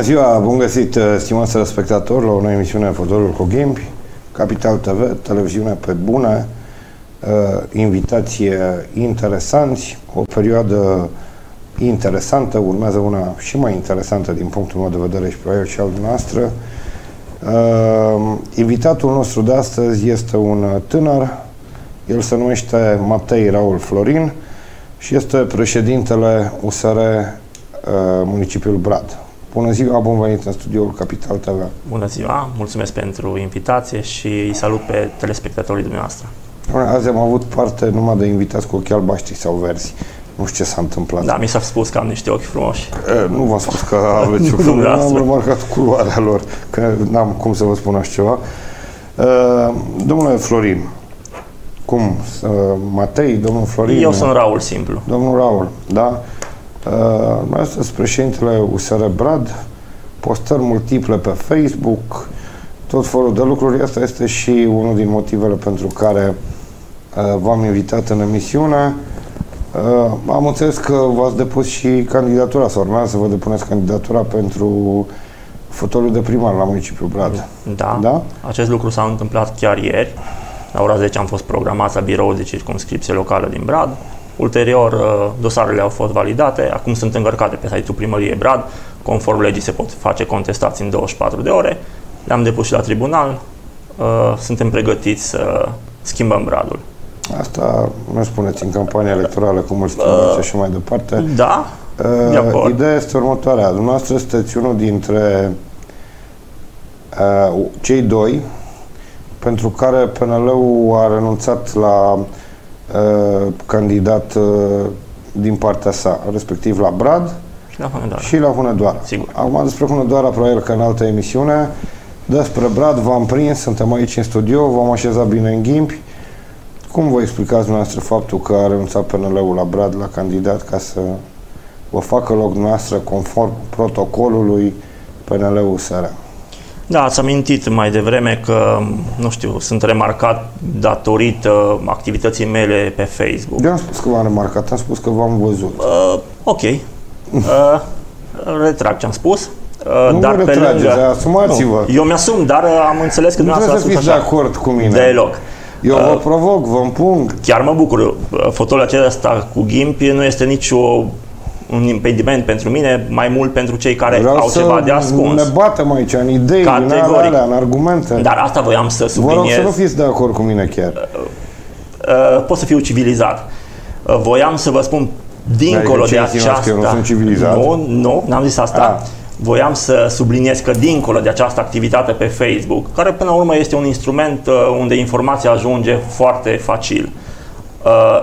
Bună ziua, bun găsit, uh, stimați spectatori, la o nouă emisiune Fotolul cu Ghimpi, Capital TV, televiziune pe bună, uh, invitație interesanți, o perioadă interesantă, urmează una și mai interesantă din punctul meu de vedere și probabil și al noastră. Uh, invitatul nostru de astăzi este un tânăr, el se numește Matei Raul Florin și este președintele USR municipiul Brad. Bună ziua, bun venit în studioul Capital TV. Bună ziua, mulțumesc pentru invitație și îi salut pe telespectatorii dumneavoastră. Azi am avut parte numai de invitați cu ochi albaștri sau verzi. Nu știu ce s-a întâmplat. Da, mi s-a spus că am niște ochi frumoși. E, nu v-am spus că aveți ochi frumoși, am remarcat culoarea lor, că n-am cum să vă spun așa ceva. E, domnule Florin, cum? Matei, domnul Florin? Eu sunt Raul, simplu. Domnul Raul, da? Uh, astăzi președintele USR Brad, postări multiple pe Facebook, tot felul de lucruri. Asta este și unul din motivele pentru care uh, v-am invitat în emisiune. Uh, am înțeles că v-ați depus și candidatura, sau urmează să vă depuneți candidatura pentru fotoliul de primar la municipiul Brad. Da, da? acest lucru s-a întâmplat chiar ieri. La ora 10 am fost programați la birou de circumscripție locală din Brad. Ulterior, uh, dosarele au fost validate, acum sunt încărcate pe site-ul primăriei Brad, conform legii se pot face contestații în 24 de ore, le-am depus și la tribunal, uh, suntem pregătiți să schimbăm Bradul. Asta nu spuneți în campania electorală cum îl schimbați uh, și așa mai departe. Da, uh, Ideea este următoarea. Dumneavoastră sunteți unul dintre uh, cei doi pentru care PNL-ul a renunțat la Uh, candidat uh, din partea sa, respectiv la Brad și la Hunedoara. Și la Hunedoara. Sigur. Acum despre Hunedoara, probabil că în altă emisiune. Despre Brad v-am prins, suntem aici în studio, v-am așezat bine în ghimpi. Cum vă explicați dumneavoastră faptul că a renunțat PNL-ul la Brad la candidat ca să vă facă loc noastră conform protocolului PNL-ul SRM? Da, ați amintit mai devreme că, nu știu, sunt remarcat datorită activității mele pe Facebook. Eu am spus că v-am remarcat, am spus că v-am văzut. Uh, ok. Uh, retrag ce am spus. Uh, nu dar pe lângă... asumați-vă. Nu, eu mi-asum, dar uh, am înțeles că nu trebuie să fiți de acord cu mine. Deloc. Eu uh, vă provoc, vă împung. Chiar mă bucur. Uh, fotolul acesta cu Gimp nu este nicio un impediment pentru mine, mai mult pentru cei care Vreau au ceva de ascuns. ne batem aici în idei, în alea, în argumente. Dar asta voiam să subliniez. Vă rog să nu fiți de acord cu mine chiar. Uh, uh, pot să fiu civilizat. Uh, voiam să vă spun dincolo adică de aceasta... Că eu nu sunt civilizat? Nu, nu, n-am zis asta. Ah. Voiam să subliniez că dincolo de această activitate pe Facebook, care până la urmă este un instrument unde informația ajunge foarte facil, Uh,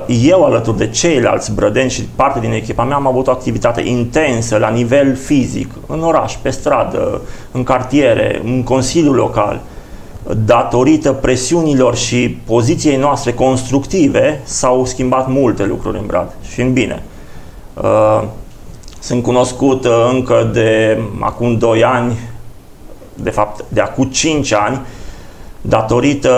eu, alături de ceilalți brădeni și parte din echipa mea, am avut o activitate intensă la nivel fizic, în oraș, pe stradă, în cartiere, în consiliul local. Datorită presiunilor și poziției noastre constructive, s-au schimbat multe lucruri în Brad și în bine. Uh, sunt cunoscut uh, încă de acum 2 ani, de fapt de acum 5 ani, datorită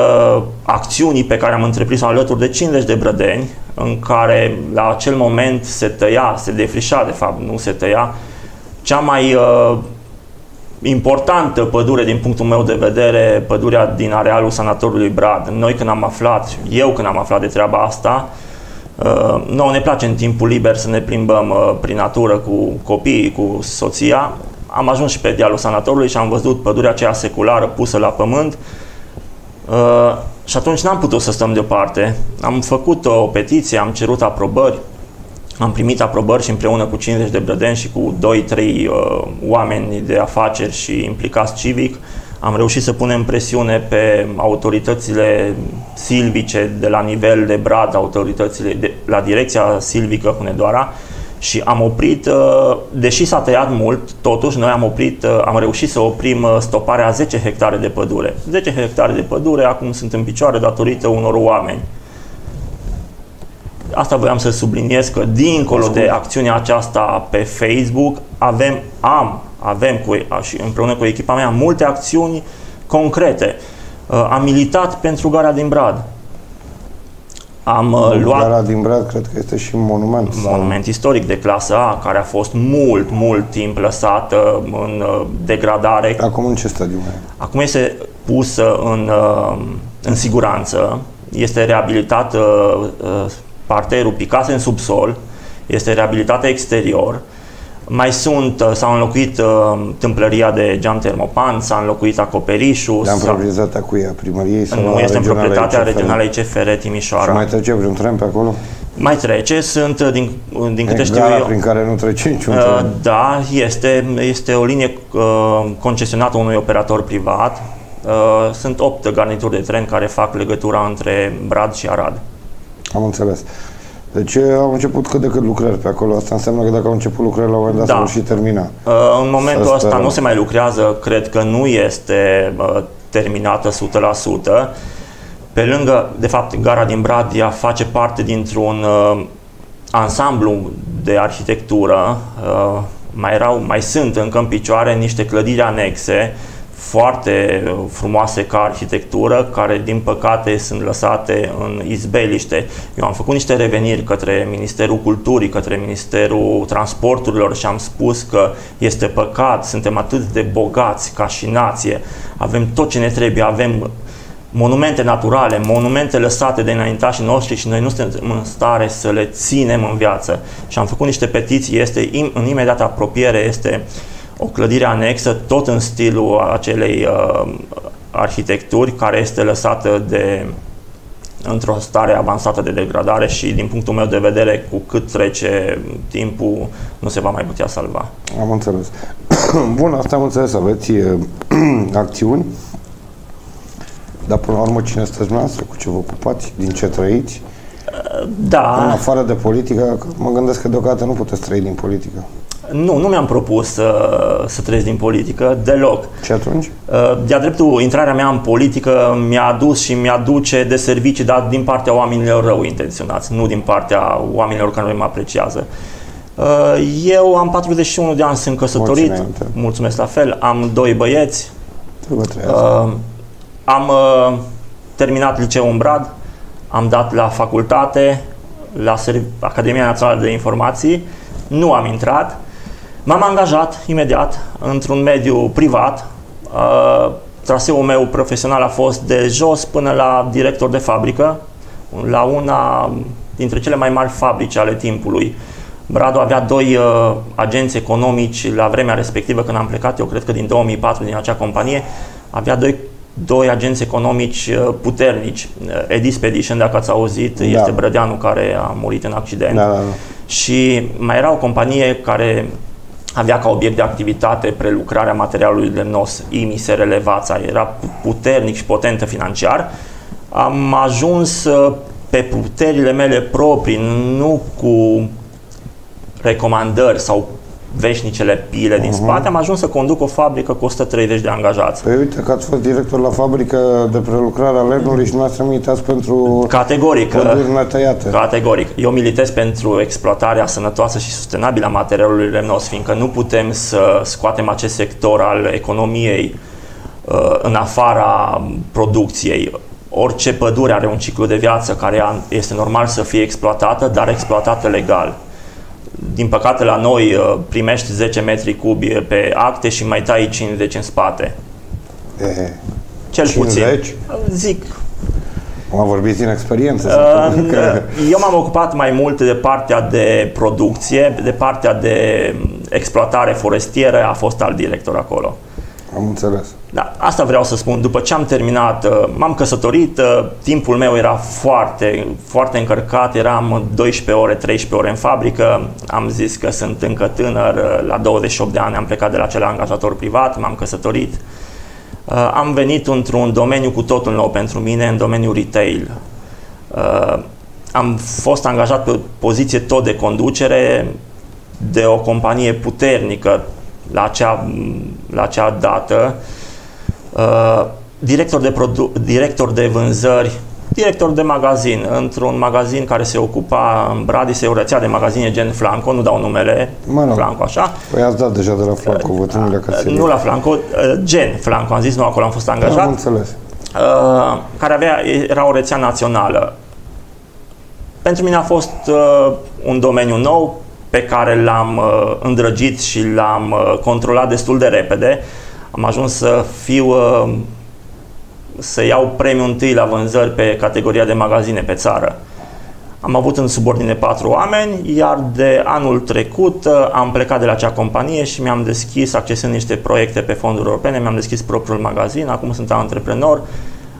acțiunii pe care am întreprins-o alături de 50 de brădeni, în care la acel moment se tăia, se defrișa, de fapt, nu se tăia, cea mai uh, importantă pădure din punctul meu de vedere, pădurea din arealul sanatoriului Brad. Noi când am aflat, eu când am aflat de treaba asta, uh, nouă ne place în timpul liber să ne plimbăm uh, prin natură cu copiii, cu soția. Am ajuns și pe dealul sanatoriului și am văzut pădurea aceea seculară pusă la pământ, Uh, și atunci n-am putut să stăm deoparte. Am făcut o petiție, am cerut aprobări, am primit aprobări și împreună cu 50 de brădeni și cu 2-3 uh, oameni de afaceri și implicați civic, am reușit să punem presiune pe autoritățile silvice de la nivel de brad, autoritățile de, la direcția silvică Hunedoara, și am oprit, uh, deși s-a tăiat mult, totuși noi am oprit, uh, am reușit să oprim uh, stoparea a 10 hectare de pădure. 10 hectare de pădure acum sunt în picioare datorită unor oameni. Asta voiam să subliniez că dincolo de acțiunea aceasta pe Facebook avem, am, avem cu, și împreună cu echipa mea multe acțiuni concrete. Am militat pentru gara din Brad Am uh, luat Gara din Brad, cred că este și un monument. sau- monument istoric de clasă A, care a fost mult, mult timp lăsată în uh, degradare. Acum în ce stadiu mai e? Acum este pusă în, uh, în siguranță, este reabilitat uh, uh, parterul picase în subsol, este reabilitată exterior, mai sunt, uh, s-au înlocuit uh, tâmplăria de geam termopan, s-a înlocuit acoperișul, Dar în s-a- proprietatea cu ea, primăriei sau nu a este în regionalei proprietatea CFR? regionalei CFR Timișoara. Și mai trece vreun tren pe acolo? Mai trece, sunt, uh, din, din câte E știu gara eu, prin care nu trece niciun Uh, tren. Da, este, este o linie uh, concesionată unui operator privat. Uh, Sunt 8 garnituri de tren care fac legătura între Brad și Arad. Am înțeles. Deci au început cât de cât lucrări pe acolo. Asta înseamnă că dacă au început lucrări la un moment dat Da. s-au și termina. Uh, În momentul Să ăsta sperăm. nu se mai lucrează, cred că nu este uh, terminată 100%. Pe lângă, de fapt, gara din Brad ea face parte dintr-un uh, ansamblu de arhitectură. Uh, mai, erau, mai sunt încă în picioare niște clădiri anexe foarte uh, frumoase ca arhitectură, care din păcate sunt lăsate în izbeliște. Eu am făcut niște reveniri către Ministerul Culturii, către Ministerul Transporturilor și am spus că este păcat, suntem atât de bogați ca și nație, avem tot ce ne trebuie, avem monumente naturale, monumente lăsate de înaintașii noștri și noi nu suntem în stare să le ținem în viață. Și am făcut niște petiții, este im- în imediată apropiere este o clădire anexă, tot în stilul acelei uh, arhitecturi, care este lăsată de într-o stare avansată de degradare și din punctul meu de vedere, cu cât trece timpul, nu se va mai putea salva. Am înțeles. Bun, asta am înțeles. Aveți e, acțiuni. Dar până la urmă cine sunteți noastră? Cu ce vă ocupați? Din ce trăiți? În Da, afară de politică, că mă gândesc că deocamdată nu puteți trăi din politică. Nu, nu mi-am propus să, să trăiesc din politică deloc. Și atunci? Uh, De-a dreptul, intrarea mea în politică mi-a adus și mi-aduce de servicii, dar din partea oamenilor rău intenționați, nu din partea oamenilor care nu mă apreciază. Uh, Eu am 41 de ani, sunt căsătorit, înainte. mulțumesc la fel, am doi băieți, Trebuie trăiască. Uh, am uh, terminat liceul în Brad, am dat la facultate, la Serv- Academia Națională de Informații, nu am intrat, m-am angajat imediat într-un mediu privat. Uh, traseul meu profesional a fost de jos până la director de fabrică, la una dintre cele mai mari fabrici ale timpului. Bradu avea doi uh, agenți economici la vremea respectivă când am plecat, eu cred că din 2004 din acea companie, avea doi, doi agenți economici uh, puternici. Uh, Edi Spedition, dacă ați auzit, Da. este brădeanul care a murit în accident. Da, da, da. Și mai era o companie care avea ca obiect de activitate prelucrarea materialului lemnos, IMI Relevața, era puternic și potentă financiar. Am ajuns uh, pe puterile mele proprii, nu cu recomandări sau veșnicele pile din spate, am ajuns să conduc o fabrică cu 130 de angajați. Păi uite că ați fost director la fabrică de prelucrare a lemnului și dumneavoastră militați pentru Categoric, uh, păduri netăiate. Categoric. Eu militez pentru exploatarea sănătoasă și sustenabilă a materialului lemnos, fiindcă nu putem să scoatem acest sector al economiei uh, în afara producției. Orice pădure are un ciclu de viață care a- este normal să fie exploatată, dar exploatată legal. Din păcate la noi uh, primești 10 metri cubi pe acte și mai tai 50 în spate. E, Cel 50? puțin. Zic, am vorbit din experiență. Uh, să că... Eu m-am ocupat mai mult de partea de producție, de partea de exploatare forestieră, a fost alt director acolo. Am înțeles. Da, asta vreau să spun. După ce am terminat, uh, m-am căsătorit, uh, timpul meu era foarte, foarte încărcat, eram 12 ore, 13 ore în fabrică, am zis că sunt încă tânăr, uh, la 28 de ani am plecat de la acel angajator privat, m-am căsătorit. Uh, Am venit într-un domeniu cu totul nou pentru mine, în domeniul retail. Uh, Am fost angajat pe o poziție tot de conducere de o companie puternică la acea, la acea dată. Uh, Director de, produ- director de vânzări, director de magazin, într-un magazin care se ocupa în Brad, o rețea de magazine gen Flanco, nu dau numele, Mă rog. Flanco așa, Păi ați dat deja de la Flanco, vătânile ca serie. nu la Flanco, uh, gen Flanco, am zis, nu acolo am fost angajat. Am înțeles. Uh, care avea, era o rețea națională. pentru mine a fost uh, un domeniu nou pe care l-am uh, îndrăgit și l-am uh, controlat destul de repede. Am ajuns să fiu uh, să iau premiul întâi la vânzări pe categoria de magazine pe țară. Am avut în subordine patru oameni, iar de anul trecut uh, am plecat de la acea companie și mi-am deschis, accesând niște proiecte pe fonduri europene, mi-am deschis propriul magazin, acum sunt antreprenor.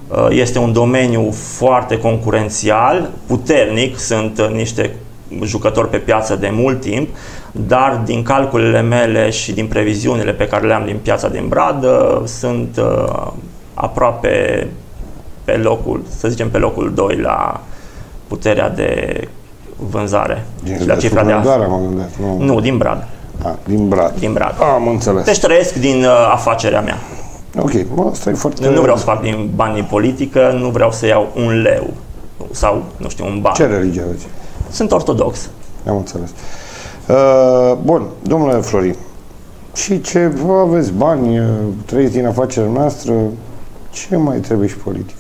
Uh, este un domeniu foarte concurențial, puternic, sunt uh, niște jucători pe piață de mult timp, dar din calculele mele și din previziunile pe care le am din piața din Brad, sunt aproape pe locul, să zicem pe locul 2 la puterea de vânzare. Din la cifra de vânzare, mă gândesc, nu. nu, din Brad. A, din Brad. Din Brad. A, am înțeles. Deci trăiesc din uh, afacerea mea. Ok, bă, asta e foarte... Nu vreau să fac din bani politică, nu vreau să iau un leu sau, nu știu, un ban. Ce religie aveți? Sunt ortodox. Am înțeles. Uh, bun, domnule Florin, și ce aveți bani, uh, trăiți din afacerea noastră, ce mai trebuie și politică?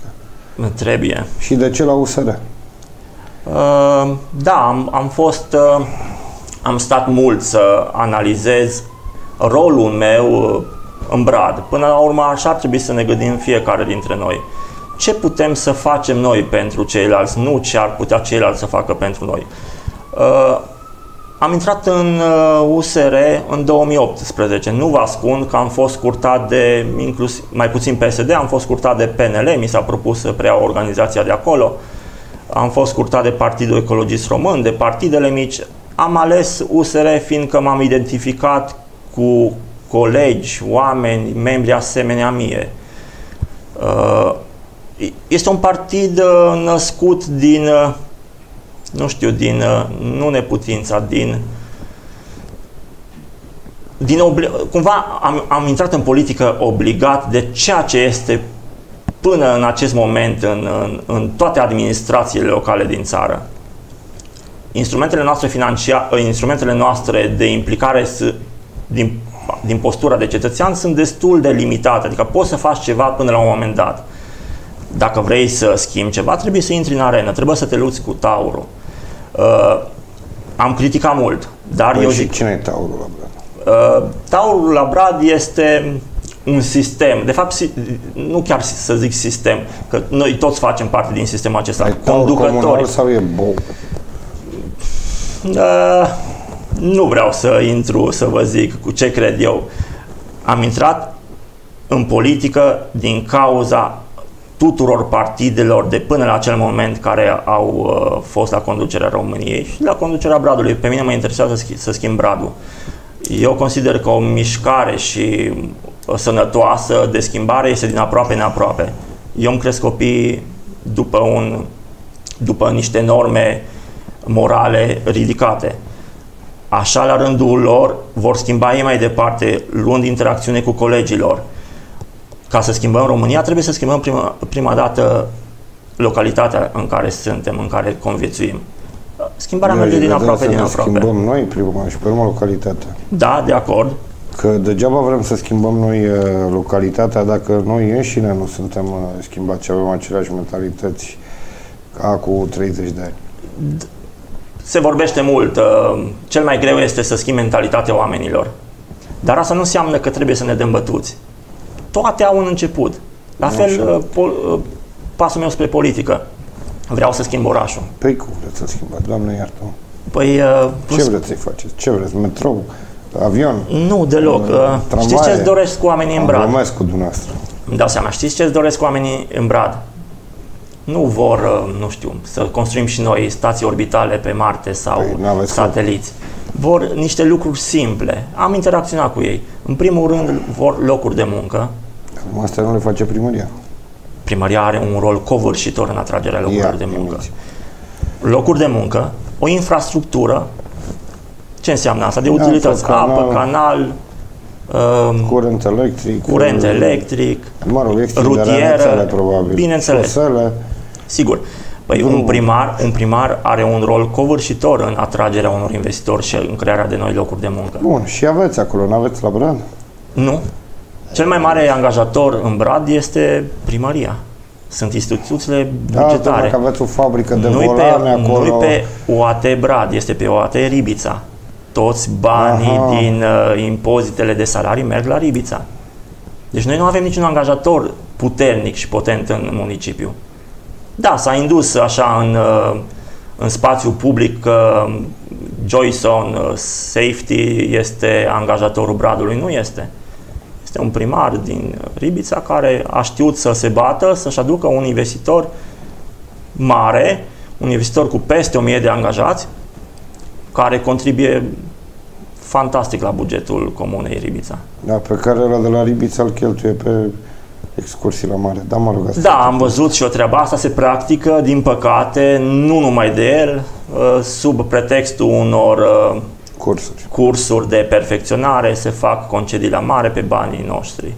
Trebuie. Și de ce la USR? Uh, da, am, am fost, uh, am stat mult să analizez rolul meu uh, în brad. Până la urmă așa ar trebui să ne gândim fiecare dintre noi. Ce putem să facem noi pentru ceilalți, nu ce ar putea ceilalți să facă pentru noi. Am intrat în USR în 2018. Nu vă ascund că am fost curtat de, inclusiv, mai puțin PSD, am fost curtat de PNL, mi s-a propus să preia organizația de acolo. Uh, am fost curtat de Partidul Ecologist Român, de partidele mici. Am ales USR fiindcă m-am identificat cu colegi, oameni, membri asemenea mie. Uh, este un partid uh, născut din, uh, nu știu, din, nu neputința, din, din obli- cumva am, am intrat în politică obligat de ceea ce este până în acest moment în, în, în toate administrațiile locale din țară. Instrumentele noastre financiare, instrumentele noastre de implicare din, din postura de cetățean sunt destul de limitate, adică poți să faci ceva până la un moment dat. Dacă vrei să schimbi ceva, trebuie să intri în arenă, trebuie să te lupți cu taurul. Uh, am criticat mult, dar păi eu și zic... cine e taurul la Brad? Uh, taurul la Brad este un sistem, de fapt nu chiar să zic sistem, că noi toți facem parte din sistemul acesta, Ai conducători. sau e bou? Uh, nu vreau să intru să vă zic cu ce cred eu. Am intrat în politică din cauza tuturor partidelor de până la acel moment care au uh, fost la conducerea României și la conducerea Bradului. Pe mine mă interesează să, să schimb Bradul. Eu consider că o mișcare și sănătoasă de schimbare este din aproape în aproape. Eu îmi cresc copiii după, un, după niște norme morale ridicate. Așa, la rândul lor, vor schimba ei mai departe, luând interacțiune cu colegilor. Ca să schimbăm România, trebuie să schimbăm prima, prima dată localitatea în care suntem, în care conviețuim. Schimbarea merge din aproape, din aproape. Schimbăm noi prima și pe urmă localitatea. Da, de acord. Că degeaba vrem să schimbăm noi uh, localitatea dacă noi înșine nu suntem uh, schimbați, avem aceleași mentalități ca cu 30 de ani. Se vorbește mult. Uh, cel mai greu este să schimbi mentalitatea oamenilor. Dar asta nu înseamnă că trebuie să ne dăm bătuți. Toate au un început. La fel, pol, pasul meu spre politică. Vreau să schimb orașul. Păi cum vreți să schimbați? Doamne iartă Păi, uh, Ce vreți să-i faceți? Ce vreți? Metrou? Avion? Nu, deloc. Uh, știți ce-ți doresc cu oamenii în Brad? Glumesc cu dumneavoastră. Îmi dau seama. Știți ce-ți doresc cu oamenii în Brad? Nu vor, uh, nu știu, să construim și noi stații orbitale pe Marte sau păi, sateliți. Cum. Vor niște lucruri simple. Am interacționat cu ei. În primul rând, vor locuri de muncă. Acum asta nu le face primăria. Primăria are un rol covârșitor în atragerea locurilor de muncă. Imiți. Locuri de muncă, o infrastructură ce înseamnă asta? De utilități, canal, apă, canal, um, curent electric, curent electric, mă rog, rutieră, probabil, bineînțeles. Șosele. Sigur. Păi un primar, un primar are un rol covârșitor în atragerea unor investitori și în crearea de noi locuri de muncă. Bun, și aveți acolo, nu aveți la Brad? Nu. Cel mai mare angajator în Brad este primăria. Sunt instituțiile Da, bugetare. dacă aveți o fabrică de nu-i volane pe, acolo. nu pe OAT Brad, este pe OAT Ribița. Toți banii Aha. din uh, impozitele de salarii merg la Ribița. Deci noi nu avem niciun angajator puternic și potent în municipiu. Da, s-a indus așa în, uh, în spațiu public că Joyson uh, Safety este angajatorul Bradului. Nu este. Este un primar din Ribița care a știut să se bată, să-și aducă un investitor mare, un investitor cu peste 1000 de angajați, care contribuie fantastic la bugetul comunei Ribița. Da, pe care ăla de la Ribița îl cheltuie pe excursii la mare. Da, mă rog, asta Da, am văzut și o treabă asta se practică, din păcate, nu numai de el, uh, sub pretextul unor uh, cursuri. cursuri de perfecționare se fac concedii la mare pe banii noștri.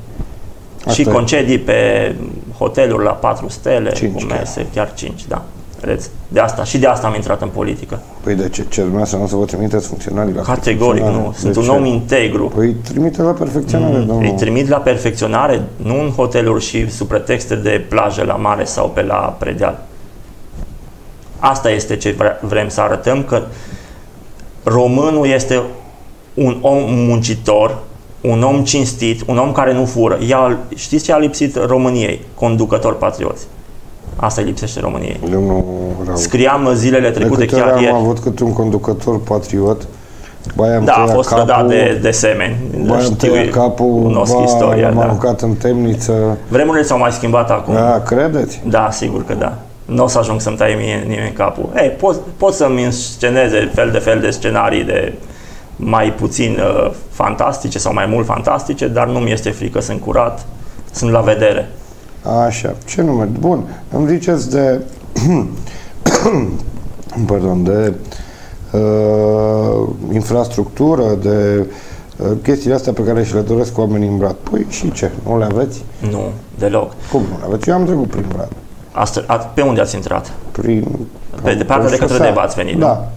Asta și e. concedii pe hoteluri la 4 stele, Cinci cu chiar. mese, chiar 5, da. Vedeți? De asta, și de asta am intrat în politică. Păi de ce? Ce dumneavoastră nu o să vă trimiteți funcționarii la Categoric perfecționare? nu. Sunt De un ce? om integru. Păi trimite la perfecționare, Mm, domnul. Îi trimit la perfecționare, nu în hoteluri și sub pretexte de plajă la mare sau pe la predeal. Asta este ce vre- vrem să arătăm, că românul este un om muncitor, un om cinstit, un om care nu fură. Ea, știți ce a lipsit României? Conducători patrioți. Asta îi lipsește României. Domnul Raul. Scriam zilele De trecute câte ori chiar am ieri. avut câte un conducător patriot, Ba am Da, a tăiat fost capul, trădat de, de semeni. Ba am Știu, tăiat capul, cunosc ba istoria, am da. aruncat în temniță. Vremurile s-au mai schimbat acum. Da, credeți? Da, sigur că da. Nu o să ajung să-mi taie mie nimeni capul. Ei, pot, pot să-mi însceneze fel de fel de scenarii de mai puțin uh, fantastice sau mai mult fantastice, dar nu mi este frică, sunt curat, sunt la vedere. Așa, ce nume? Bun, îmi ziceți de, pardon, de uh, infrastructură, de uh, chestiile astea pe care și le doresc oamenii în Brad. Păi și ce? Nu le aveți? Nu, deloc. Cum nu le aveți? Eu am trecut prin Brad. Asta, a, pe unde ați intrat? Prin, Pe de partea de către șosea. Deva ați venit, nu? Da.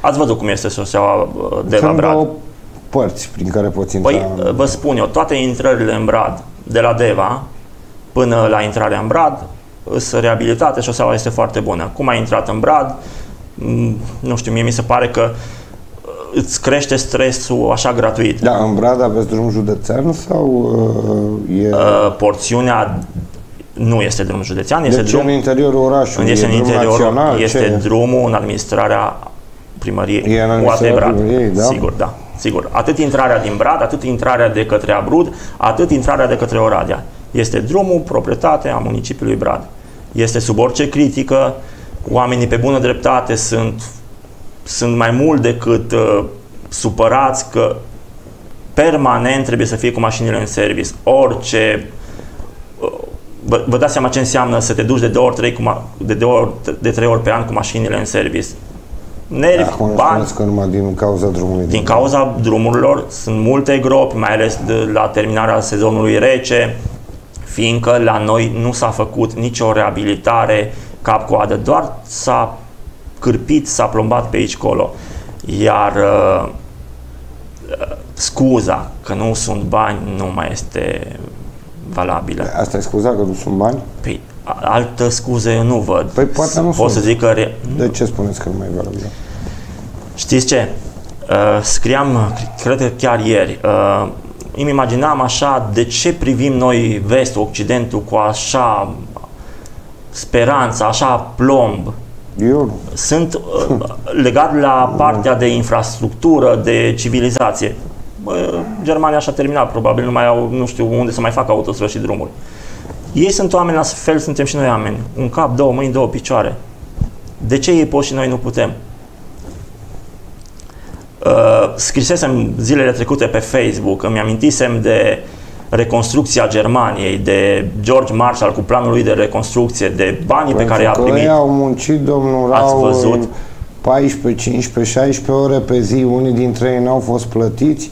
Ați văzut cum este șoseaua uh, Deva Sunt Brad? două părți prin care poți intra. Păi, vă spun eu, toate intrările în Brad, de la Deva până la intrarea în Brad, sunt reabilitate, șoseaua este foarte bună. Cum ai intrat în Brad, m, nu știu, mie mi se pare că uh, îți crește stresul așa gratuit. Da, în Brad aveți drum județean sau uh, e... Uh, porțiunea nu este drum județean, este deci drum, în interiorul orașului, este e în drum interiorul, național, este ce? drumul în administrarea primăriei. E în UAT administrarea Brad. primăriei, da? Sigur, da. Sigur. Atât intrarea din Brad, atât intrarea de către Abrud, atât intrarea de către Oradea. Este drumul, proprietate a municipiului Brad. Este sub orice critică, oamenii pe bună dreptate sunt, sunt mai mult decât uh, supărați că permanent trebuie să fie cu mașinile în service. Orice uh, Vă, vă dați seama ce înseamnă să te duci de două ori, trei, cu ma- de, două ori, de trei ori pe an cu mașinile în service. Nervi, Acum nu bani, spuneți că numai din cauza drumului. din cauza drumurilor sunt multe gropi, mai ales de la terminarea sezonului rece, fiindcă la noi nu s-a făcut nicio reabilitare cap-coadă, doar s-a cârpit, s-a plombat pe aici colo. Iar uh, uh, scuza că nu sunt bani nu mai este valabilă. Asta e scuza că nu sunt bani? Păi, a- altă scuză eu nu văd. Păi poate nu Pot sunt. să zic că re- De ce spuneți că nu mai e valabil? Știți ce? Uh, scriam, cred că chiar ieri, uh, îmi imaginam așa de ce privim noi vestul, Occidentul cu așa speranță, așa plomb. Eu nu. Sunt uh, legat la partea de infrastructură, de civilizație. Bă, Germania și-a terminat, probabil nu mai au, nu știu unde să mai facă autostrăzi și drumuri. Ei sunt oameni, la fel suntem și noi oameni. Un cap, două mâini, două picioare. De ce ei pot și noi nu putem? Uh, scrisesem zilele trecute pe Facebook, îmi amintisem de reconstrucția Germaniei, de George Marshall cu planul lui de reconstrucție, de banii pe care i-a Pentru că primit. ei au muncit, domnul Ați Raul, văzut? 14, 15, 16 ore pe zi, unii dintre ei n-au fost plătiți.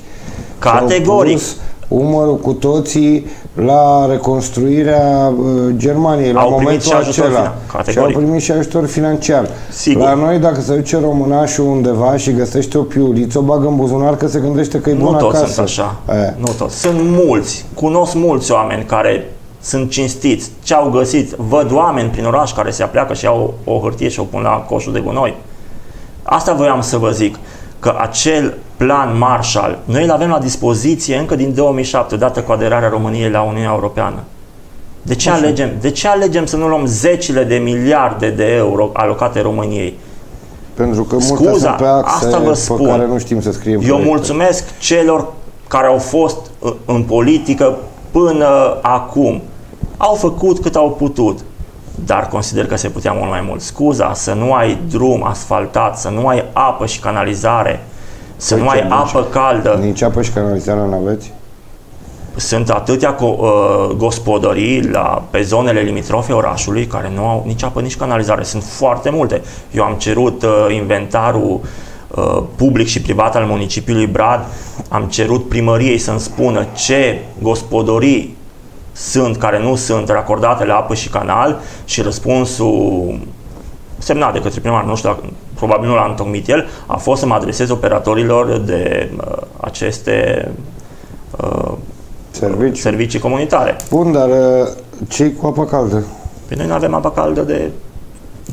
Categoric. Și-au pus umărul cu toții la reconstruirea uh, Germaniei, la Au primit momentul și ajutor acela. finan- și au categoric. primit și ajutor financiar. Sigur. La noi, dacă se duce românașul undeva și găsește o piuliță, o bagă în buzunar că se gândește că e Nu bun toți acasă. sunt așa. Aia. Nu toți. Sunt mulți. Cunosc mulți oameni care sunt cinstiți, ce au găsit, văd oameni prin oraș care se apleacă și au o, o hârtie și o pun la coșul de gunoi. Asta voiam să vă zic, că acel plan Marshall, noi îl avem la dispoziție încă din 2007, dată cu aderarea României la Uniunea Europeană. De ce, alegem, de ce alegem să nu luăm zecile de miliarde de euro alocate României? Pentru că multe Scuza, sunt pe axe asta vă pe spun. care nu știm să scriem Eu proiecte. mulțumesc celor care au fost în- în politică până acum. Au făcut cât au putut, dar consider că se putea mult mai mult. Scuza, să nu ai drum asfaltat, să nu ai apă și canalizare, să Păi nu ce, ai nici- apă caldă. Nici apă și canalizare nu aveți? Sunt atâtea co- uh, gospodării la, pe zonele limitrofe orașului care nu au nici apă, nici canalizare. Sunt foarte multe. Eu am cerut uh, inventarul uh, public și privat al municipiului Brad, am cerut primăriei să-mi spună ce gospodării sunt care nu sunt racordate la apă și canal și răspunsul semnat de către primar, nu știu, dacă, probabil nu l-a întocmit el, a fost să mă adresez operatorilor de uh, aceste uh, Serviciu? servicii comunitare. Bun, dar uh, ce cu apă caldă? Păi noi nu avem apă caldă de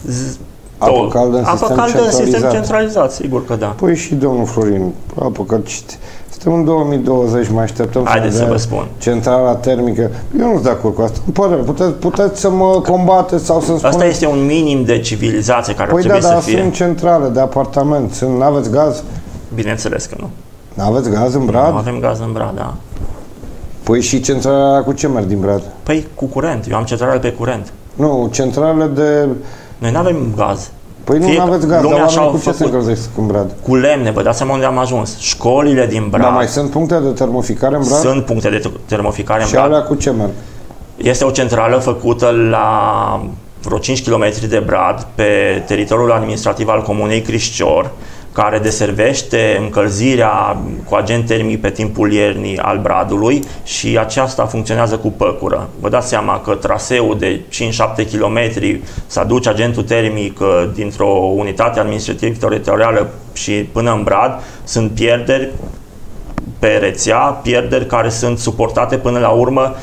z- Apă două- caldă în apă sistem caldă în sistem centralizat. centralizat, sigur că da. Păi și domnul Florin, apă că cit- suntem în 2020, mai așteptăm Haideți să să ne vă dea spun. centrala termică. Eu nu sunt de acord cu asta. Îmi pare, rău. puteți, puteți să mă combateți sau să-mi Asta spuneți. este un minim de civilizație care Păi ar da, trebui dar să fie. sunt centrale de apartament. Sunt, n-aveți gaz? Bineînțeles că nu. N-aveți gaz în Nu Brad? avem gaz în Brad, da. Păi și centrala aia cu ce merg din Brad? Păi cu curent, eu am centrală pe curent. Nu, centralele de... Noi nu avem gaz. Păi nu Fie- aveți gaz, dar lumea și-a oamenii cu ce se făcut- încălzesc în Brad? Cu lemne, vă dați seama unde am ajuns. Școlile din Brad Dar mai sunt puncte de termoficare în Brad? sunt puncte de termoficare în Și Brad. alea cu ce merg? Este o centrală făcută la vreo 5 km de Brad, pe teritoriul administrativ al comunei Crișcior, care deservește încălzirea cu agent termic pe timpul iernii al Bradului și aceasta funcționează cu păcură. Vă dați seama că traseul de 5-7 km să aduce agentul termic uh, dintr-o unitate administrativ-teritorială și până în Brad sunt pierderi pe rețea, pierderi care sunt suportate până la urmă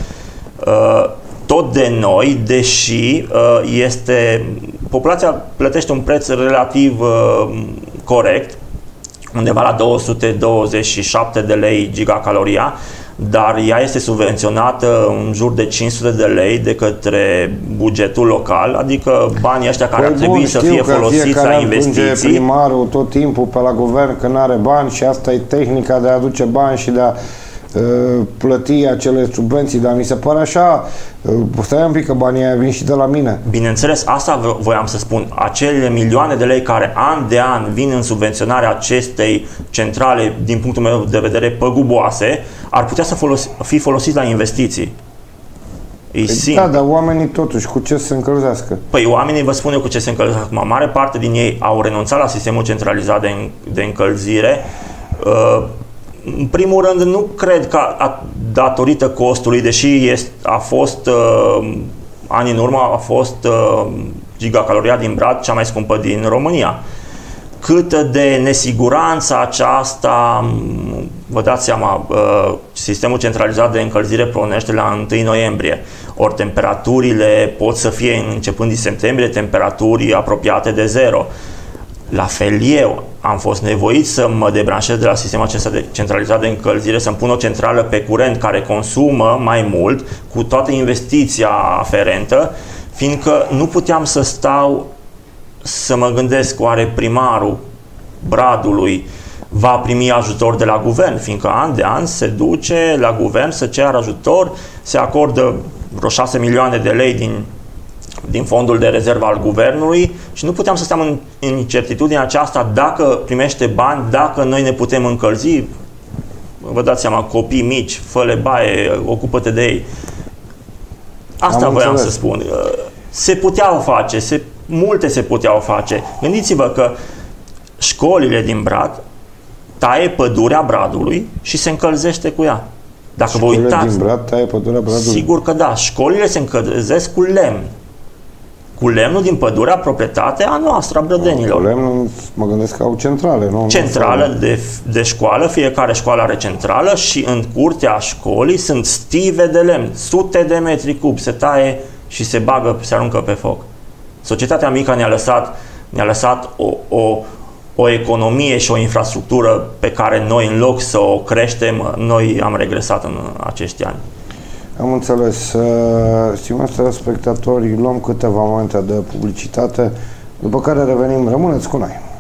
uh, tot de noi, deși uh, este populația plătește un preț relativ uh, corect, undeva la 227 de lei gigacaloria, dar ea este subvenționată în jur de 500 de lei de către bugetul local, adică banii ăștia care ar trebui Păi bun, să știu fie că folosiți fiecare la an plânge investiții. primarul tot timpul pe la guvern că nu are bani și asta e tehnica de a aduce bani și de a uh, plăti acele subvenții, dar mi se pare așa, uh, stai un pic că banii aia vin și de la mine. Bineînțeles, asta vo- voiam să spun. Acele milioane de lei care an de an vin în subvenționarea acestei centrale, din punctul meu de vedere, păguboase, ar putea să folos- fi folosiți la investiții. E simplu. Da, dar oamenii totuși cu ce se încălzească? Păi oamenii vă spun eu cu ce se încălzesc acum. Mare parte din ei au renunțat la sistemul centralizat de, în- de încălzire. Uh, În primul rând, nu cred că a, datorită costului, deși este, a fost uh, ani în urmă, a fost uh, gigacaloria din Brad cea mai scumpă din România. Câtă de nesiguranță aceasta, m, vă dați seama, uh, sistemul centralizat de încălzire pornește la 1 noiembrie. Ori temperaturile pot să fie începând din septembrie temperaturi apropiate de zero. La fel eu. Am fost nevoit să mă debranșez de la sistemul acesta de centralizat de încălzire, să-mi pun o centrală pe curent care consumă mai mult cu toată investiția aferentă, fiindcă nu puteam să stau să mă gândesc oare primarul Bradului va primi ajutor de la guvern, fiindcă an de an se duce la guvern să ceară ajutor, se acordă vreo 6 milioane de lei din din fondul de rezervă al guvernului și nu puteam să stăm în, în incertitudinea aceasta dacă primește bani, dacă noi ne putem încălzi. Vă dați seama, copii mici, fă baie, ocupă-te de ei. Asta Am voiam înțeles. să spun. Se puteau face, se, multe se puteau face. Gândiți-vă că școlile din Brad taie pădurea Bradului și se încălzește cu ea. Dacă vă Școlile uitați, din Brad taie pădurea Bradului. sigur că da, școlile se încălzesc cu lemn. Cu lemnul din pădurea proprietate a noastră, a brădenilor. Cu lemnul, mă gândesc că au centrale, nu? Centrală de, de școală, fiecare școală are centrală și în curtea școlii sunt stive de lemn, sute de metri cub, se taie și se bagă, se aruncă pe foc. Societatea mică ne-a lăsat, ne-a lăsat o, o, o economie și o infrastructură pe care noi, în loc să o creștem, noi am regresat în acești ani. Am înțeles. Uh, stimați spectatori, luăm câteva momente de publicitate, după care revenim. Rămâneți cu noi!